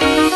Thank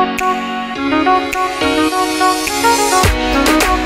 Thank you.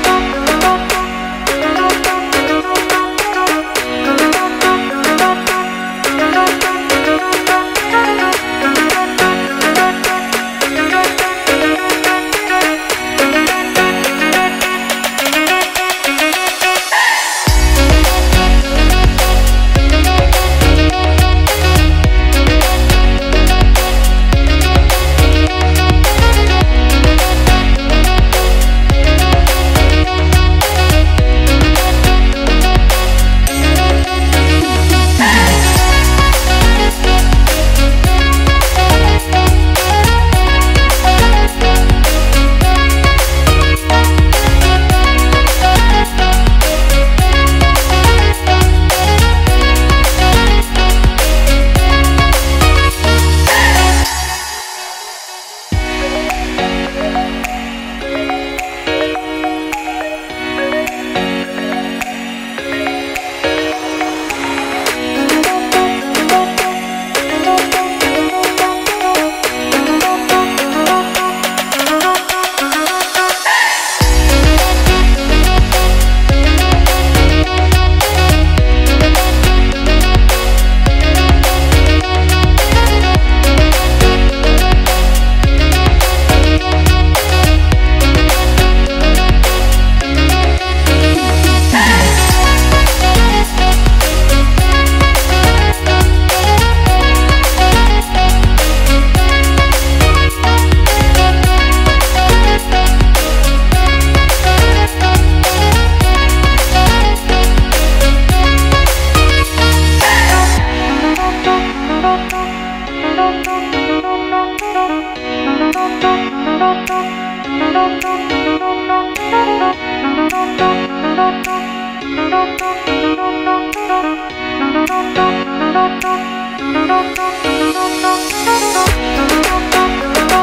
Thank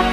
you.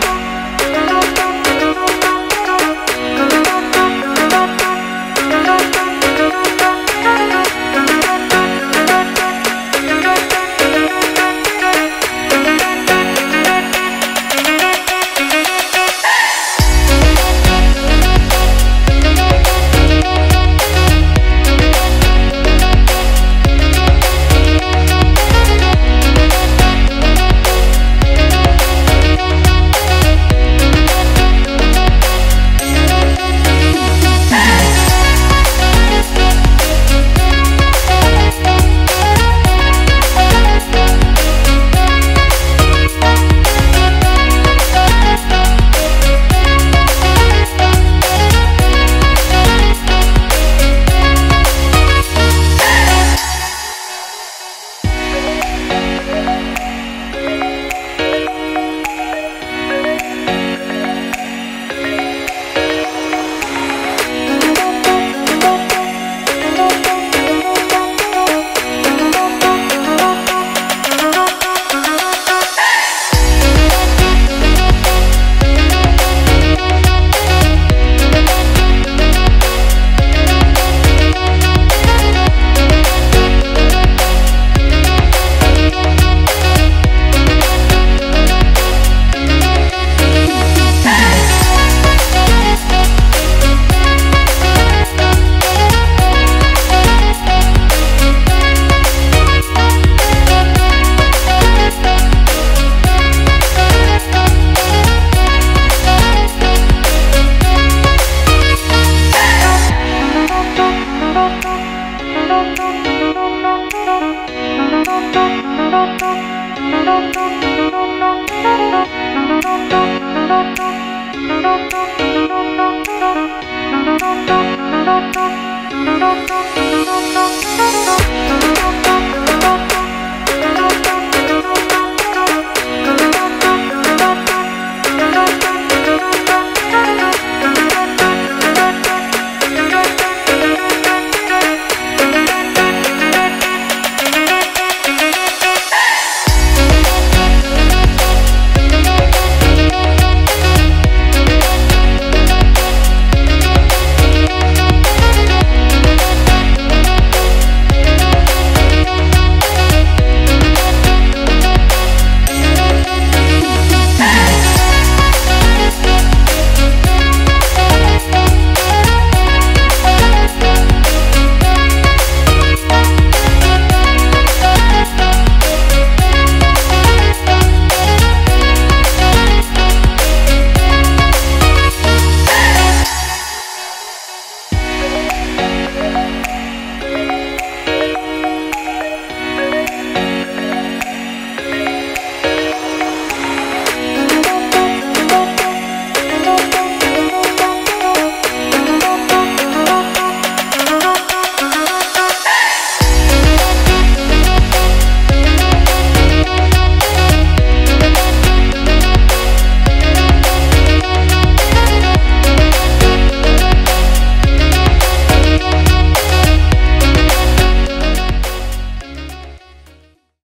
Thank you.